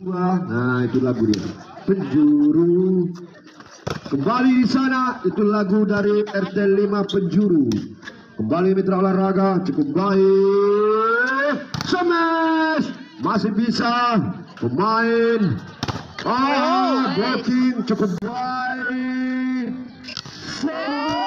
Nah itu lagu dia. Penjuru. Kembali di sana itu lagu dari RT 5 Penjuru. Kembali mitra olahraga cukup baik. Semes masih bisa pemain. Ah, oh, blocking cukup baik. Semes.